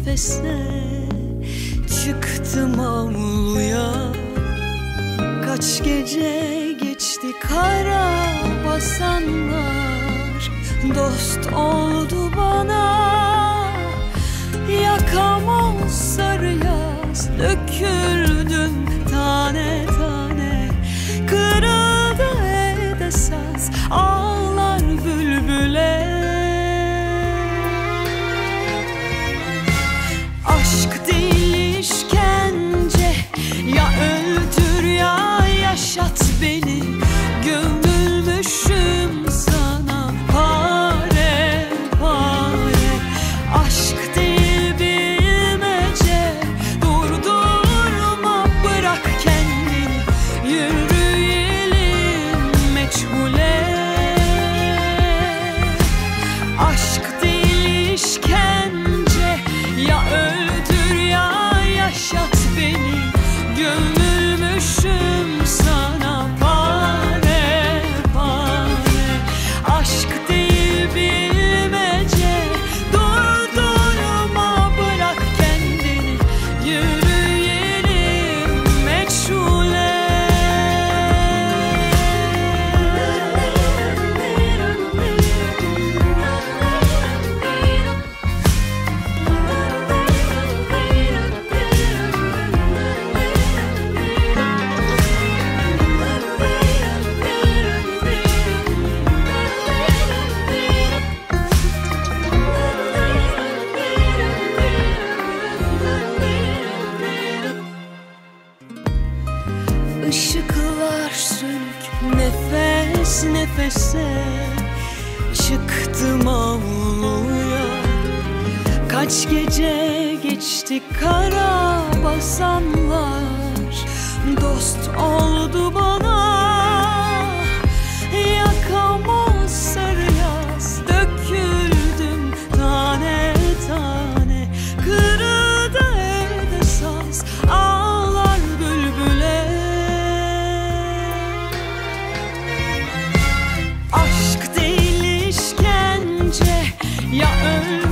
nefesle çıktım avluya. Kaç gece geçti kara basanlar. Dost oldu bana. Yakamam sarı yaz Döküldün tane tane nefes nefese çıktım avluya. Kaç gece geçti kara basanlar. Dost oldu bana turn